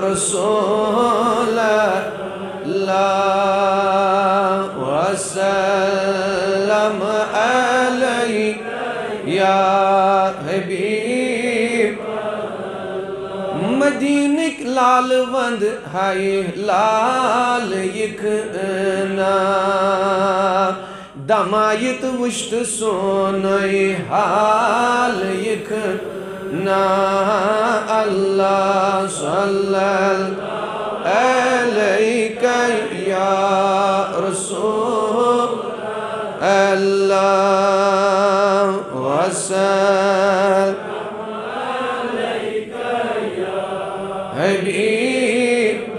رسول الله وسلم عليك يا حبيب مدینک لال وند ہائے لال یکنا دمایت وشت سونی حال یکنا نا اللہ صلی اللہ علیکہ یا رسول اللہ وسلم حبیب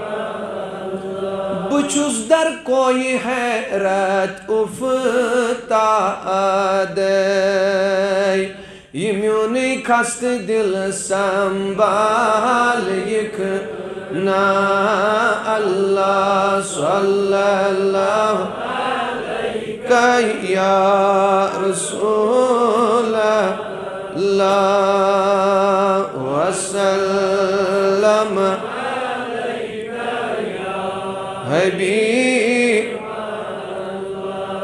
بچوس در کوئی حیرت افتادی یمیونی کست دل سنبال یکنا اللہ صلی اللہ علیہ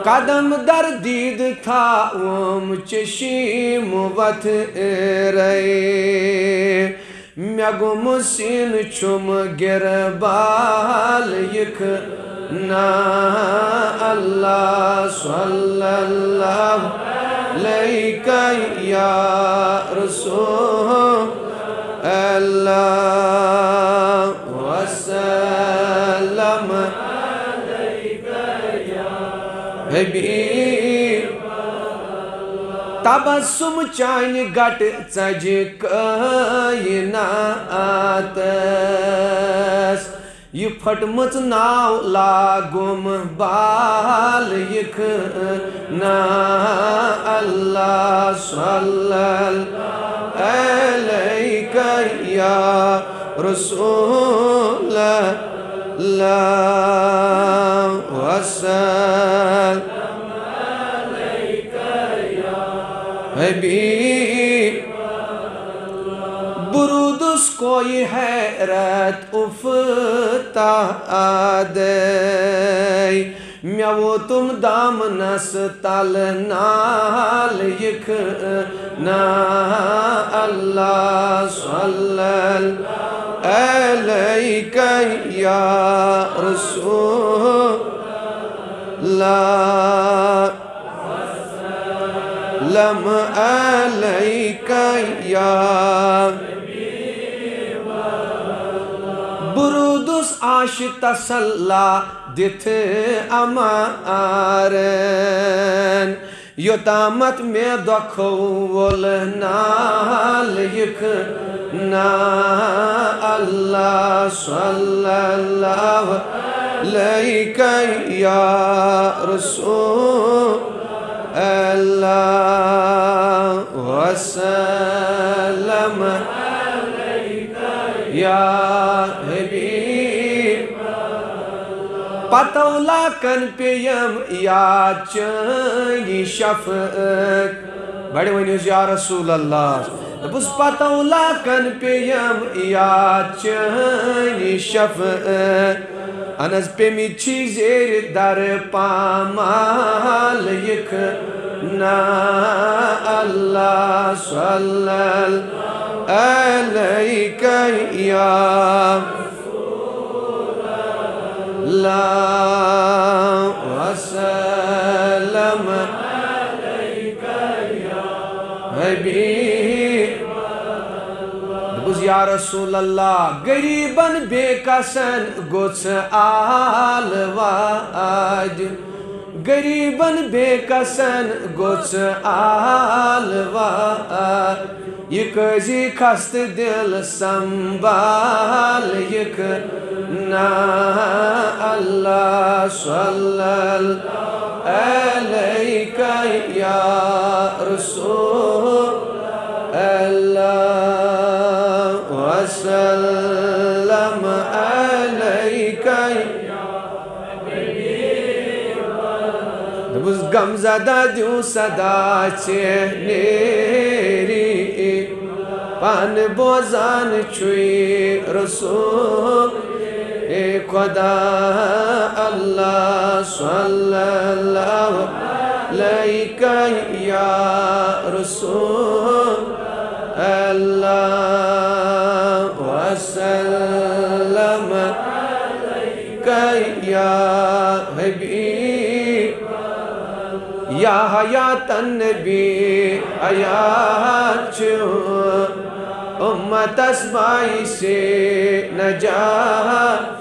قدم در دید تھا ام چشیم وت رئی مگو مسین چم گربال یک نا اللہ صلی اللہ علیکہ یا رسول اللہ وسلم حبیب تبسم چانہ گٹ ژج کائناتس یہ پھٹمت ناو لاگم بال یکنا اللہ صلی اللہ علیکہ یا رسول اللہ۔ وسلم حبیب برودس کوئی حیرت افتا افتادی میو تم دامنس تل نال یکنا اللہ صلی اللہ يا رسول الله. لم عليك يا برودس عاش تسلى دت أمارن. یوتامت میں دکھول نال یکنا اللہ صلی اللہ علیکہ یا رسول اللہ وسلم یا پتولا کن پیم یا چنی شفق۔ بڑے ونیوز یا رسول اللہ۔ بس پتولا کن پیم یا چنی شفق۔ انز پیمی چیزیر در پامال یکنا اللہ صلی اللہ علیکہ یا اللہ وسلم یا رسول اللہ غریبن بے کسن گوچ آل واج غریبن بے کسن گوچ آل واج یہ کزی خست دل سنبال یکنا عنا الله صلى عليك يا رسول الله وسلم عليك. بز غم الله دیو صدا چهنیری پان بوزان چوی رسول اے خدا اللہ صلی اللہ علیہ یا رسول اللہ وسلم علیہ یا حبیب یا حیات النبی حیات چھو امت اسبائی سے نجات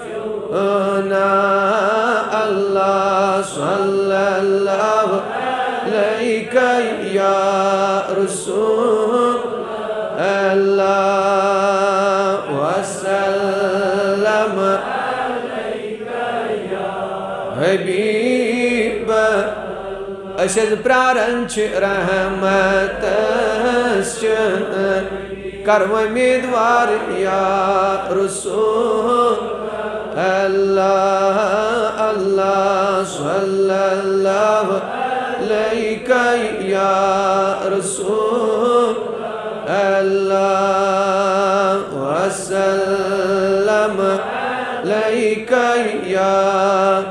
نا اللہ صلی اللہ اشد چھ رحمت کرو امیدوار یا رسول یا رسول اللہ وسلم علیہ یا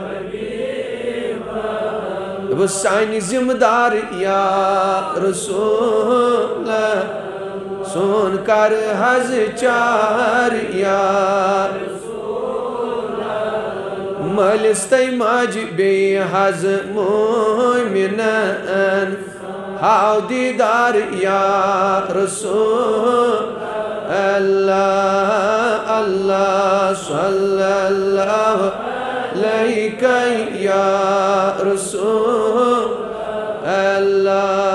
وہ سائنی ذمہ دار یا رسول سون کر حز چار یا ملس ملستيماج بيهز مؤمنا هاو دار يا رسول. الله الله صلى الله عليك يا رسول. الله.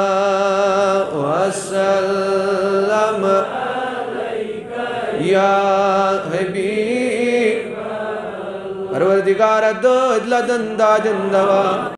پروردگار دو لدن دا جندوا